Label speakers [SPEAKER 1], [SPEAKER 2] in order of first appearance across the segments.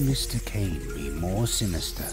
[SPEAKER 1] Mr. Kane be more sinister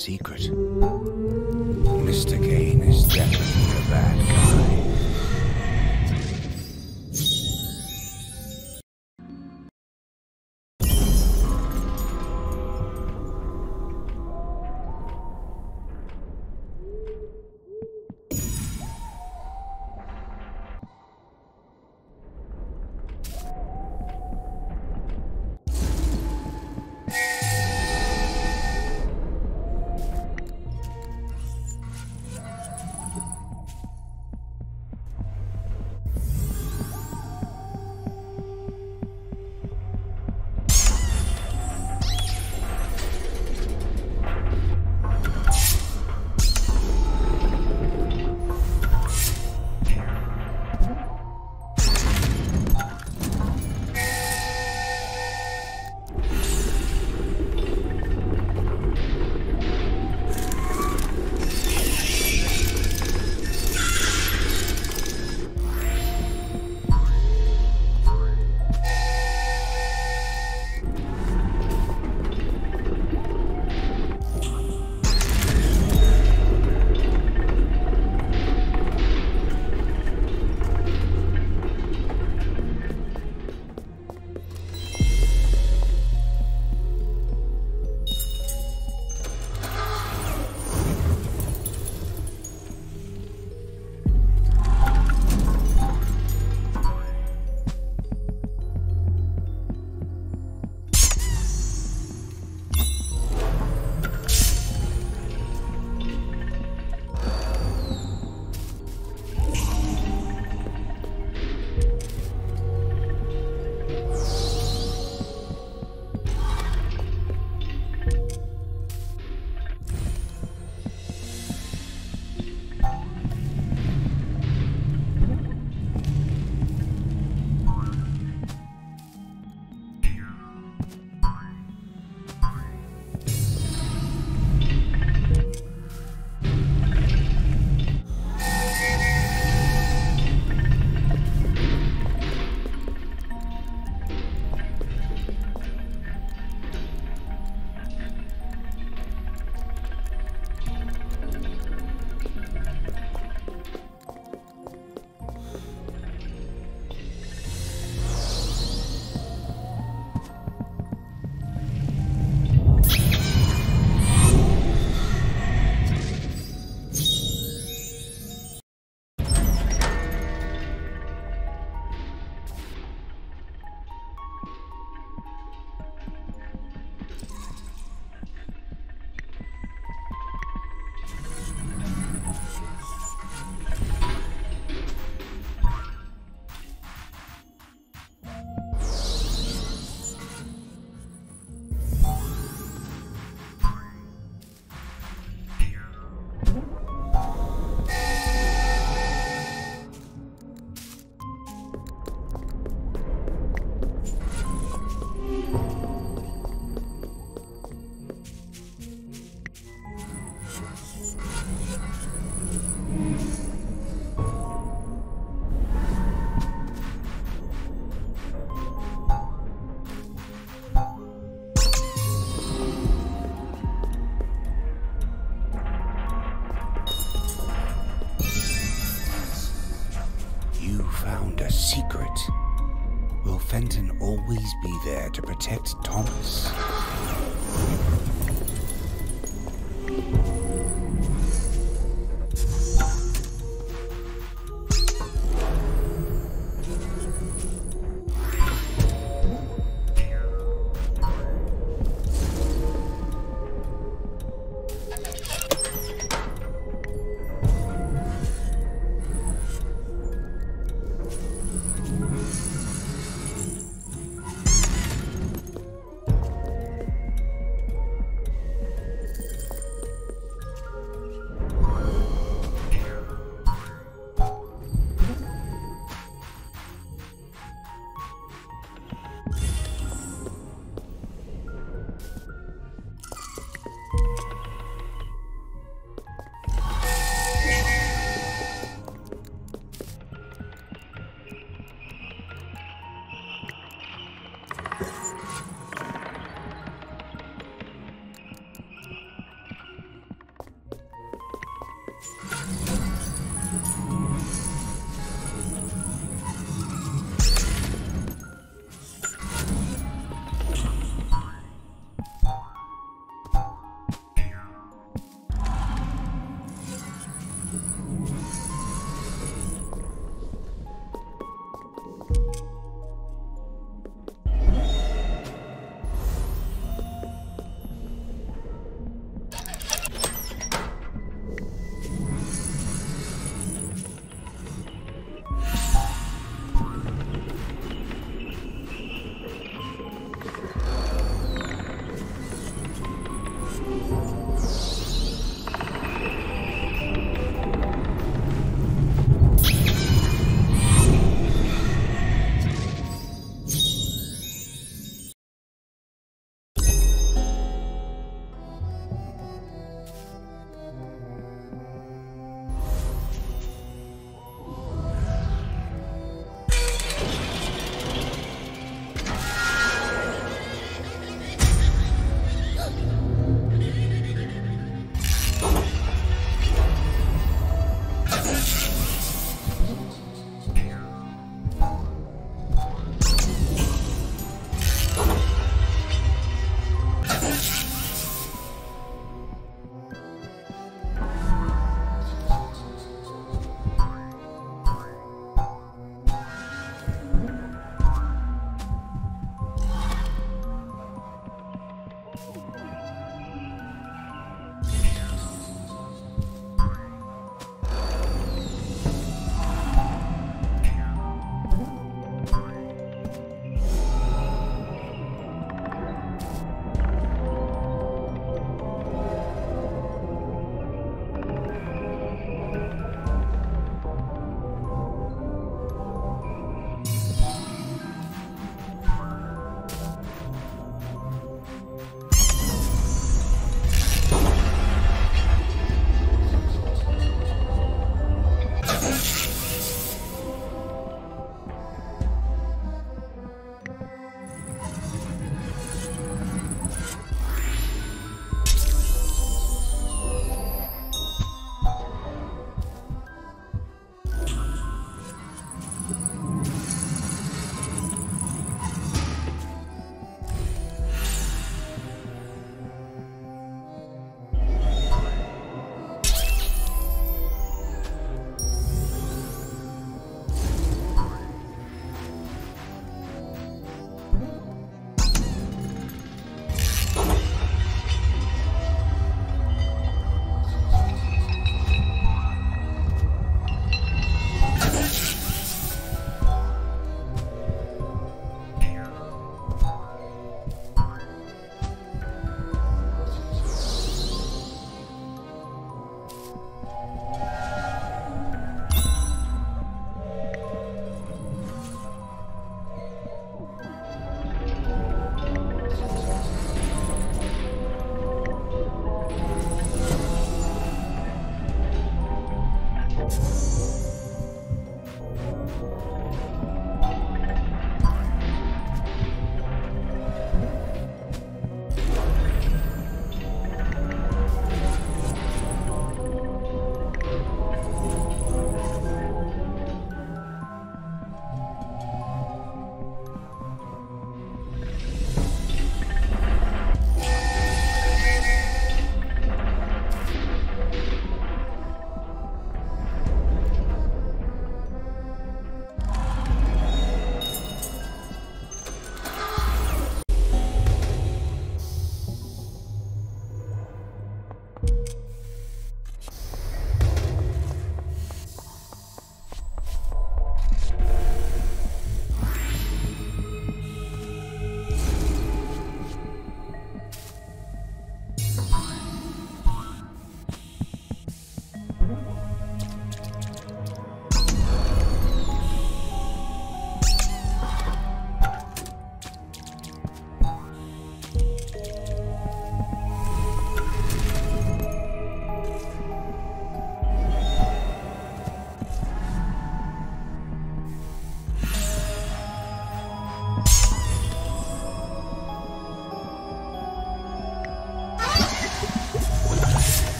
[SPEAKER 1] secret.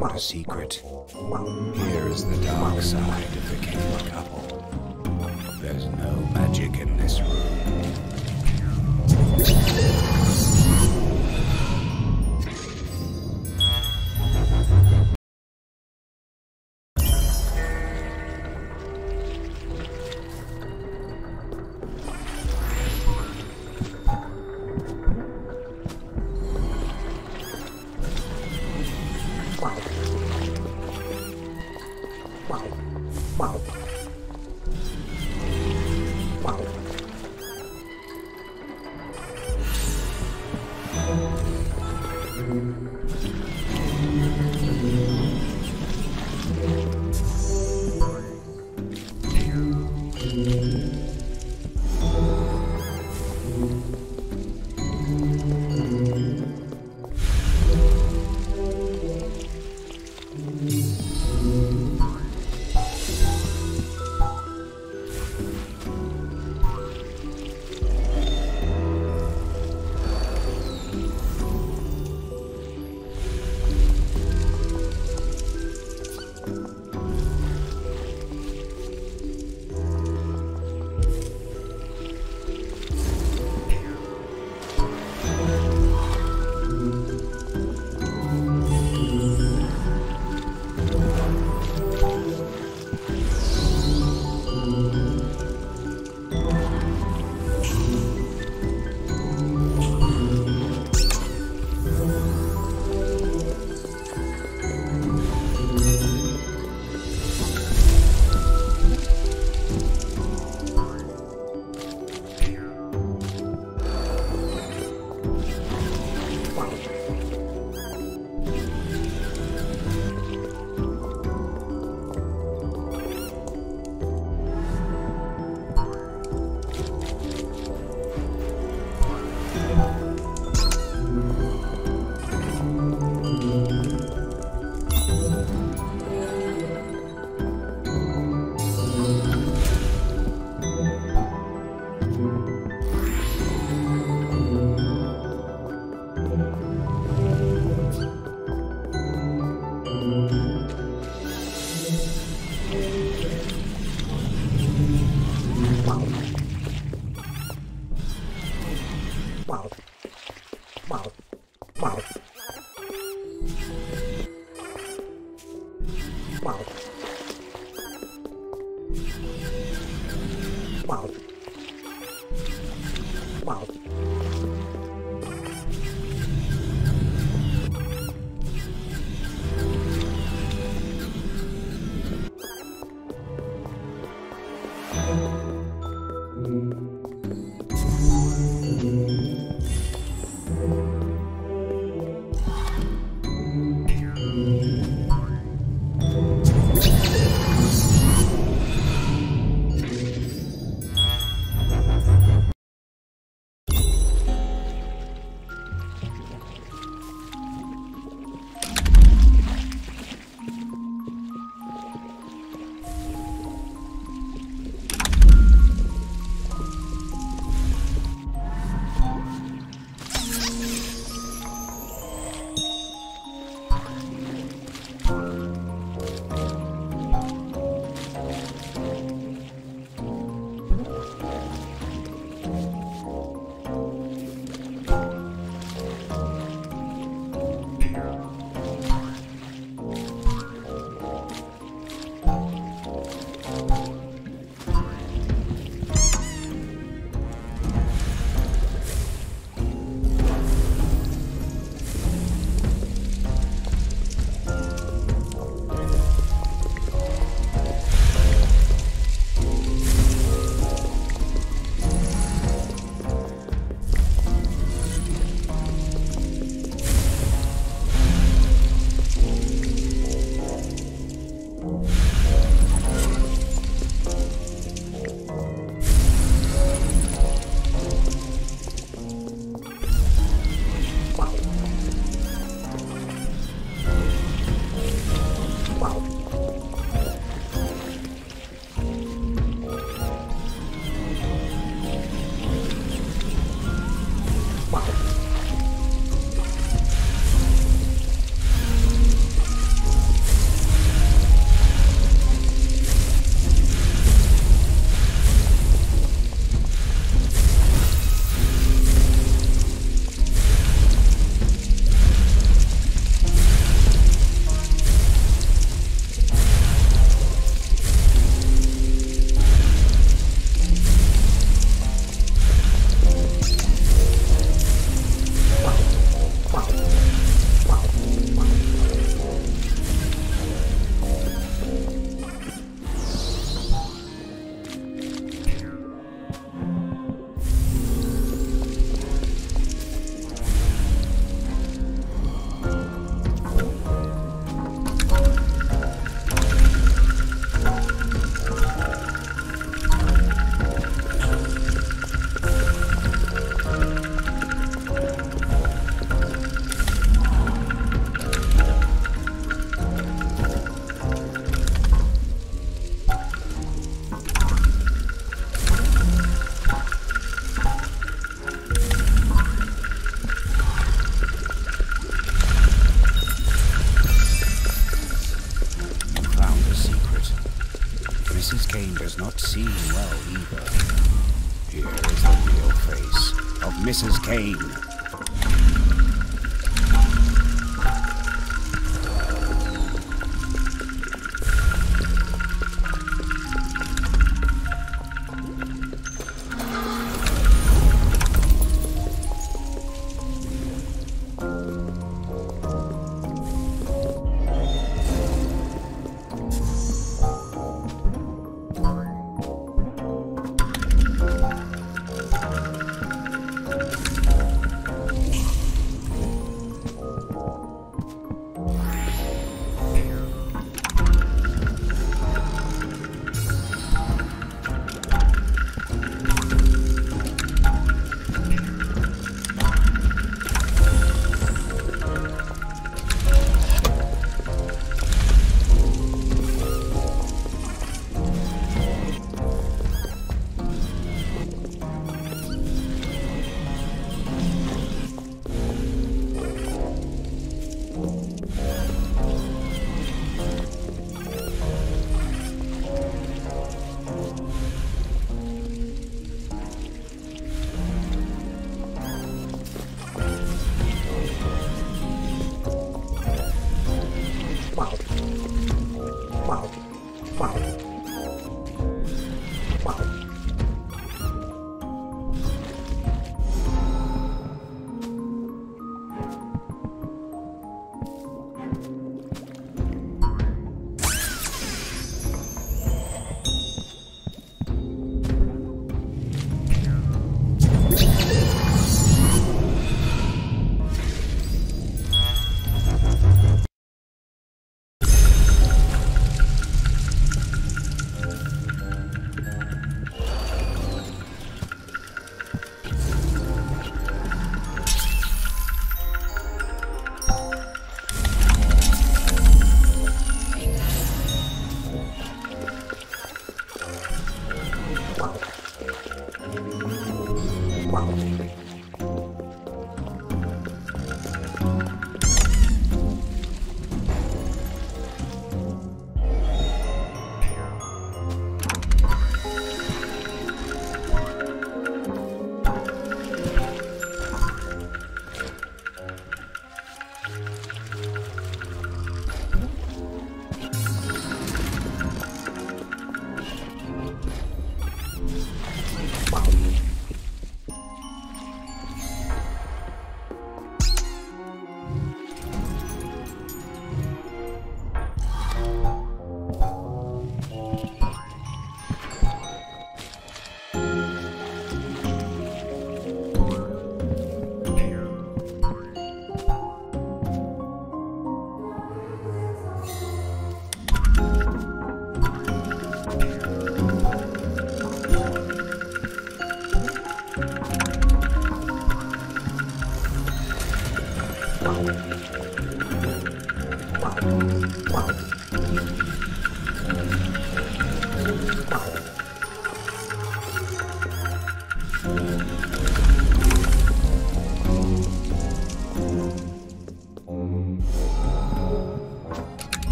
[SPEAKER 1] Found a secret. Here is the dark side of the Kane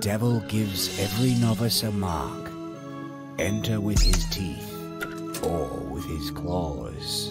[SPEAKER 1] Devil gives every novice a mark. Enter with his teeth or with his claws.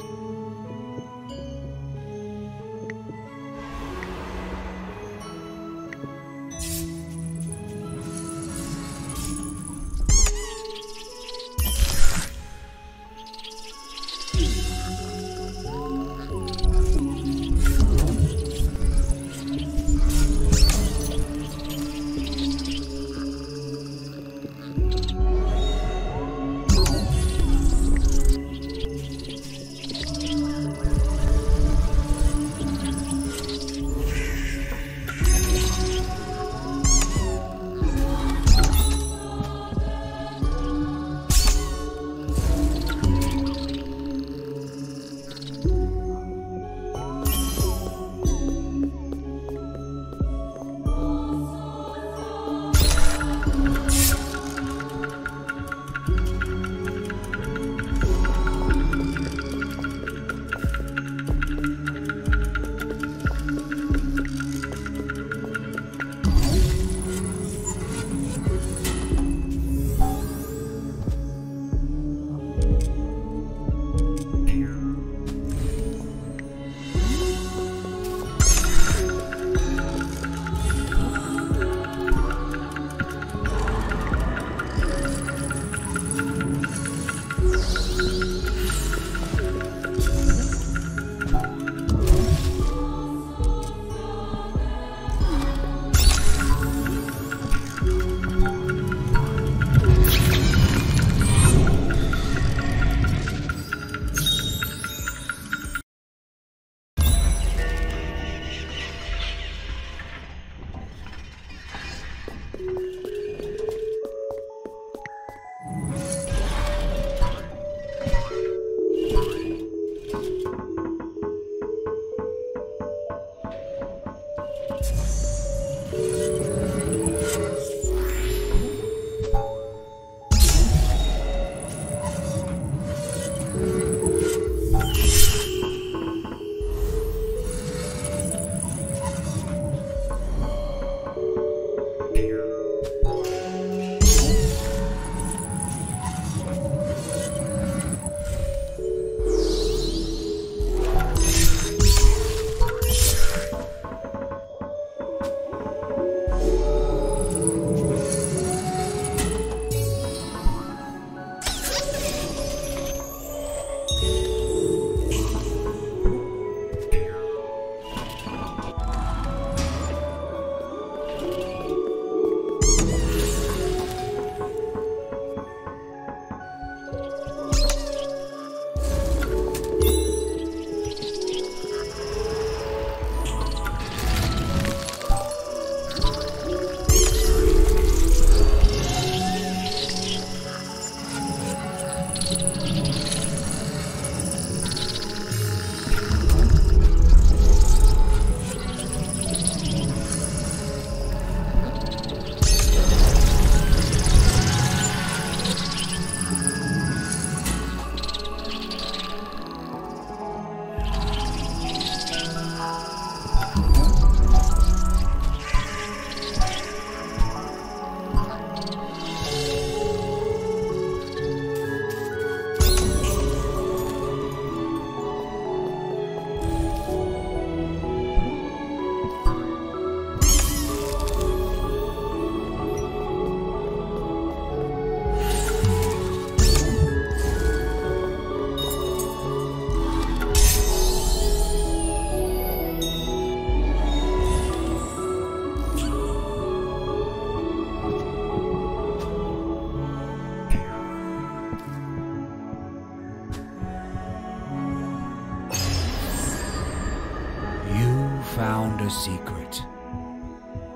[SPEAKER 1] Secret.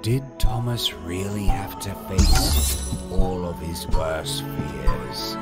[SPEAKER 1] Did Thomas really have to face all of his worst fears?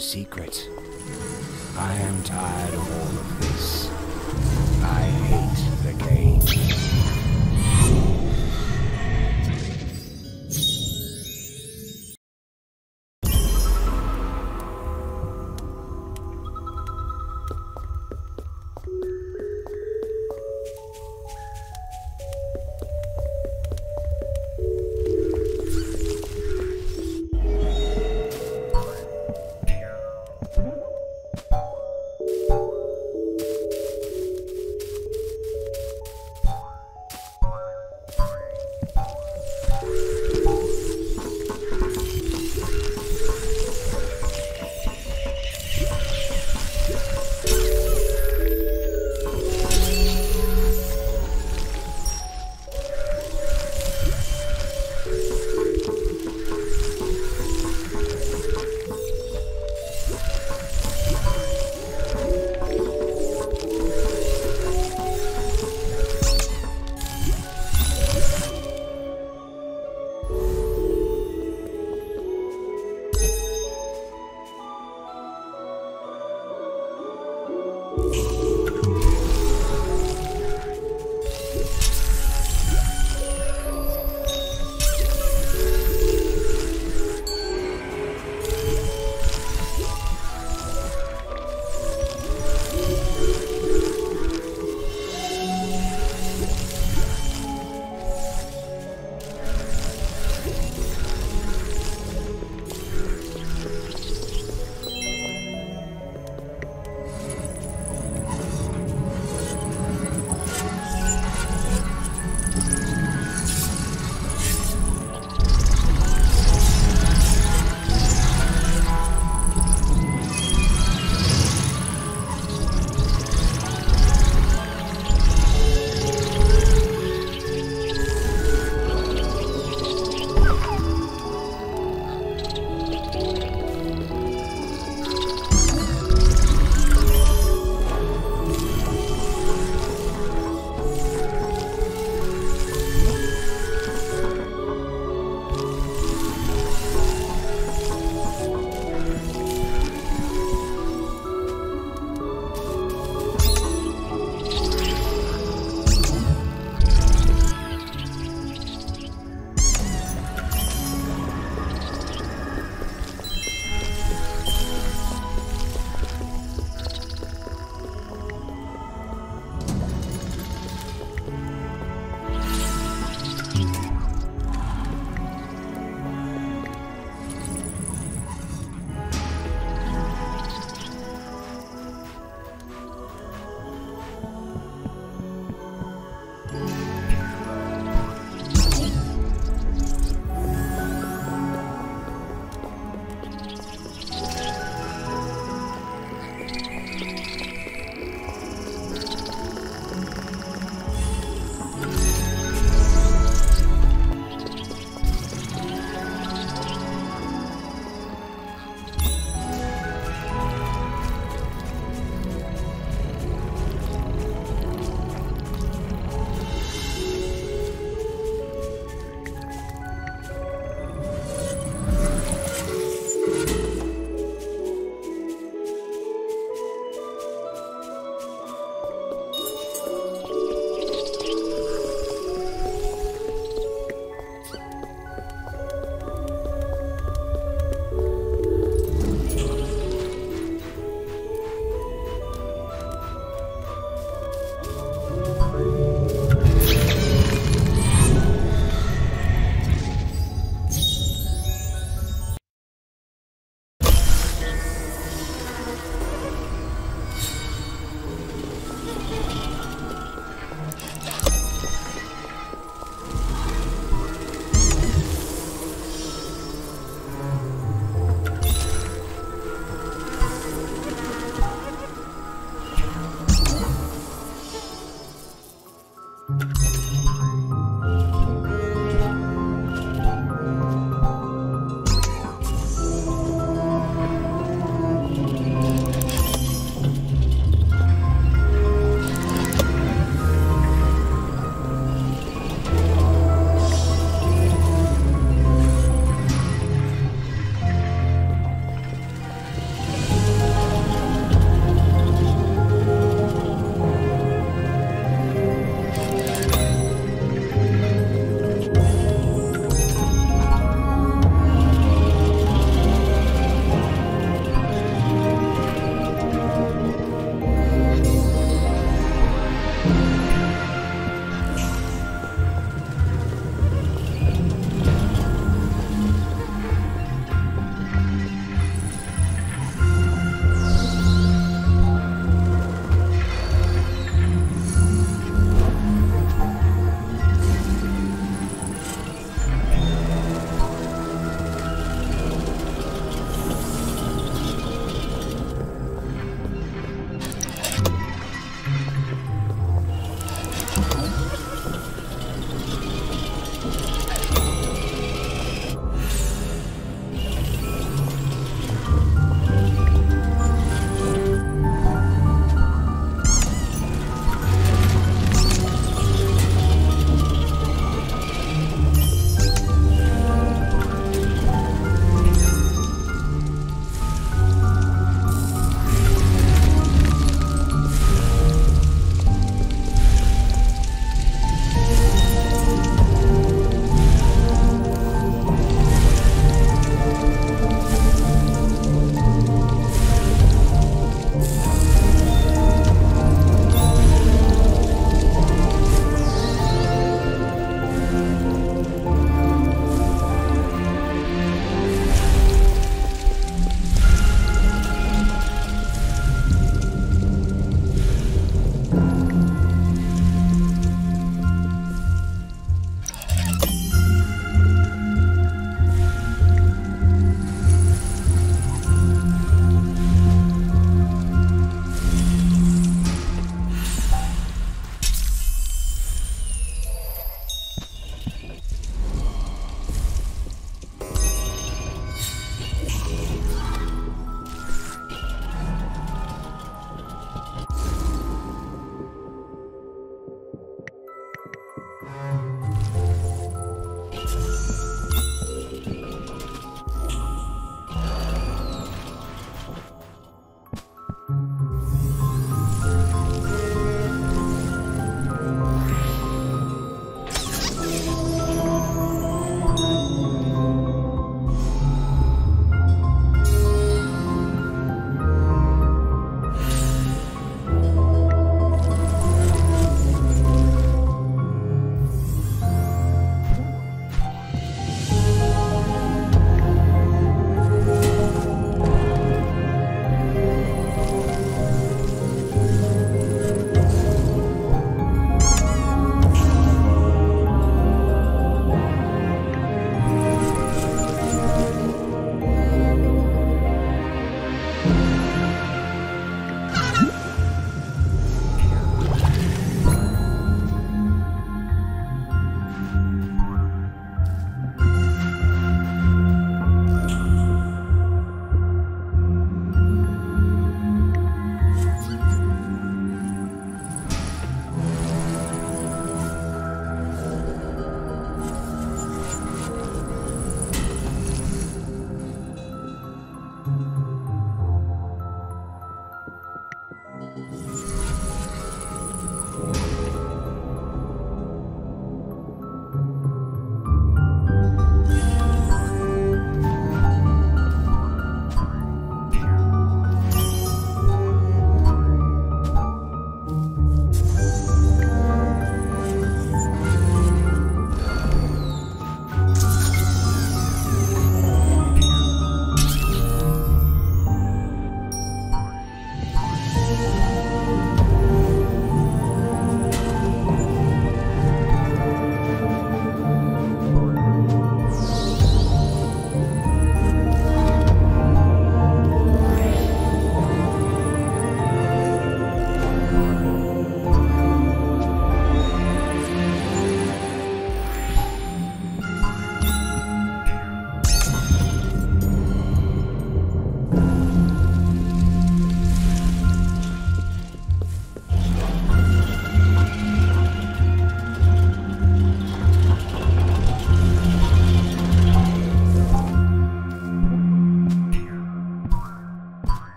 [SPEAKER 1] Secret. I am tired of all of this.